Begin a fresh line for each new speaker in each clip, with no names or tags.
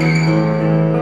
Música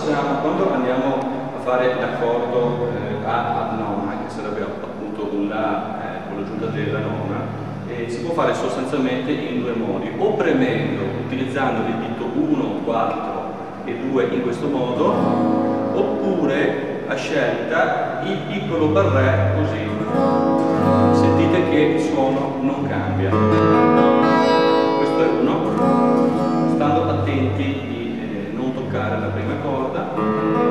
Facciamo, quando andiamo a fare l'accordo eh, A a nona, che sarebbe appunto un La eh, con l'aggiunta della nona, si può fare sostanzialmente in due modi, o premendo, utilizzando il dito 1, 4 e 2 in questo modo, oppure a scelta il piccolo barré così. Sentite che il suono non cambia. Questo è uno, stando attenti toccare la prima corda.